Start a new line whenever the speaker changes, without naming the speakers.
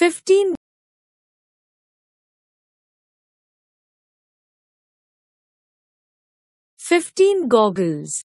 15 15 goggles.